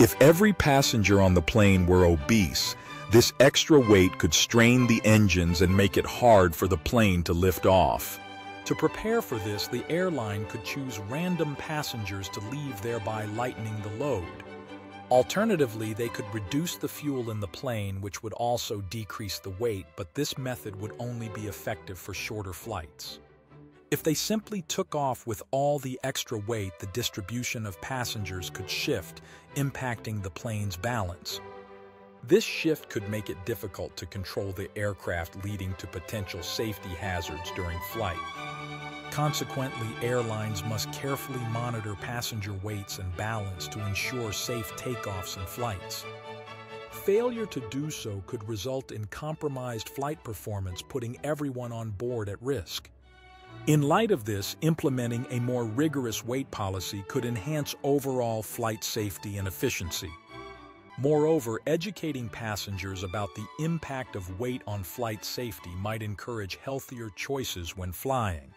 If every passenger on the plane were obese, this extra weight could strain the engines and make it hard for the plane to lift off. To prepare for this, the airline could choose random passengers to leave, thereby lightening the load. Alternatively, they could reduce the fuel in the plane, which would also decrease the weight, but this method would only be effective for shorter flights. If they simply took off with all the extra weight, the distribution of passengers could shift, impacting the plane's balance. This shift could make it difficult to control the aircraft leading to potential safety hazards during flight. Consequently, airlines must carefully monitor passenger weights and balance to ensure safe takeoffs and flights. Failure to do so could result in compromised flight performance, putting everyone on board at risk. In light of this, implementing a more rigorous weight policy could enhance overall flight safety and efficiency. Moreover, educating passengers about the impact of weight on flight safety might encourage healthier choices when flying.